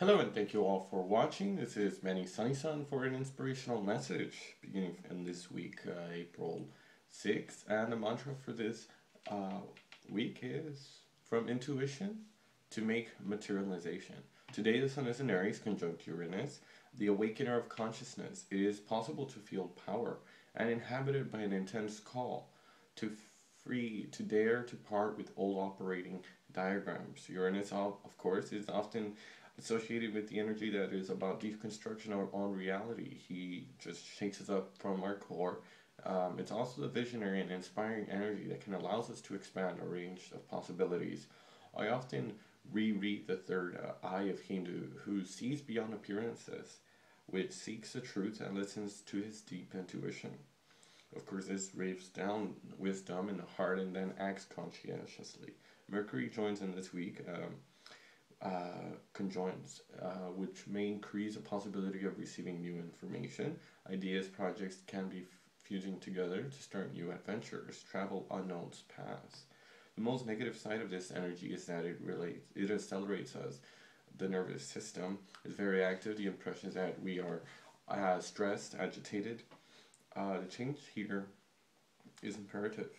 Hello and thank you all for watching. This is Manny Sunny Sun for an inspirational message beginning in this week, uh, April 6th. And the mantra for this uh, week is from intuition to make materialization. Today the Sun is in Aries conjunct Uranus, the awakener of consciousness. It is possible to feel power and inhabited by an intense call to free, to dare to part with old operating diagrams. Uranus, of course, is often associated with the energy that is about deconstruction or on reality. He just shakes us up from our core. Um, it's also the visionary and inspiring energy that can allow us to expand our range of possibilities. I often reread the third uh, eye of Hindu, who sees beyond appearances, which seeks the truth and listens to his deep intuition. Of course, this raves down wisdom in the heart and then acts conscientiously. Mercury joins in this week. Um, uh, conjoins, uh, which may increase the possibility of receiving new information. Ideas, projects can be fusing together to start new adventures, travel unknown paths. The most negative side of this energy is that it relates, it accelerates us. The nervous system is very active. The impression is that we are uh, stressed, agitated. Uh, the change here is imperative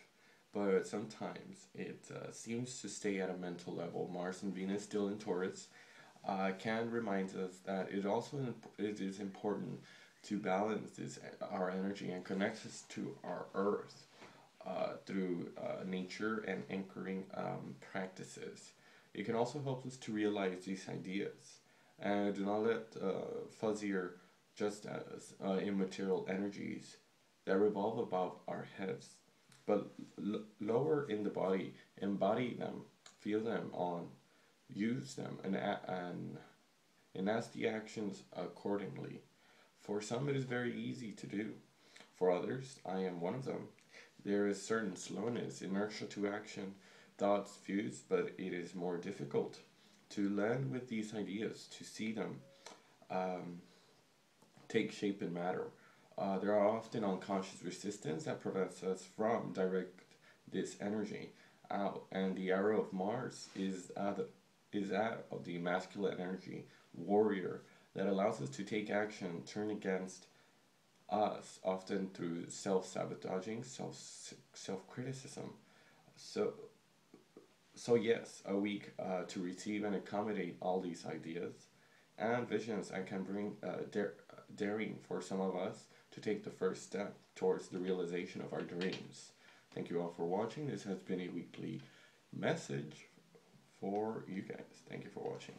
but sometimes it uh, seems to stay at a mental level. Mars and Venus, still in Taurus, uh, can remind us that it also it is important to balance this our energy and connect us to our Earth uh, through uh, nature and anchoring um, practices. It can also help us to realize these ideas and do not let uh, fuzzier, just as uh, immaterial energies that revolve above our heads but lower in the body, embody them, feel them on, use them, and, and enact the actions accordingly. For some, it is very easy to do. For others, I am one of them. There is certain slowness, inertia to action, thoughts fuse, but it is more difficult to land with these ideas, to see them um, take shape and matter. Uh, there are often unconscious resistance that prevents us from direct this energy out, and the arrow of Mars is uh, is that of the masculine energy warrior that allows us to take action, turn against us, often through self-sabotaging, self self-criticism. So, so yes, a week uh, to receive and accommodate all these ideas and visions and can bring uh, dare, daring for some of us to take the first step towards the realization of our dreams. Thank you all for watching. This has been a weekly message for you guys. Thank you for watching.